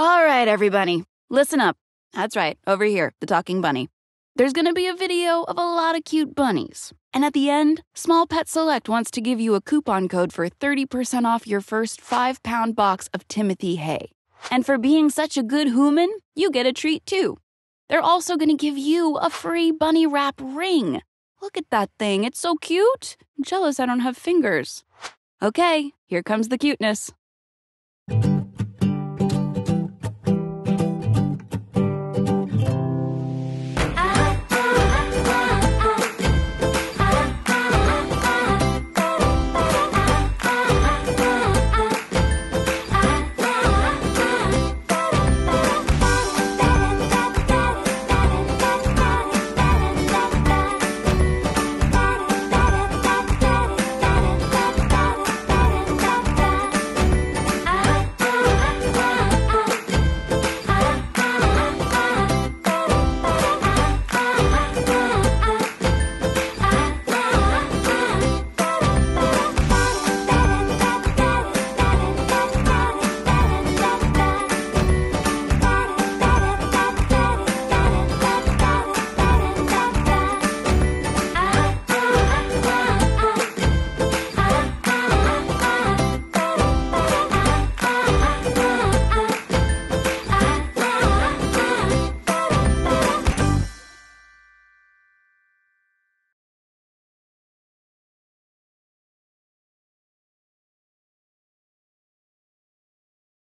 All right, everybody, listen up. That's right, over here, the talking bunny. There's gonna be a video of a lot of cute bunnies. And at the end, Small Pet Select wants to give you a coupon code for 30% off your first five pound box of Timothy hay. And for being such a good human, you get a treat too. They're also gonna give you a free bunny wrap ring. Look at that thing, it's so cute. I'm jealous I don't have fingers. Okay, here comes the cuteness.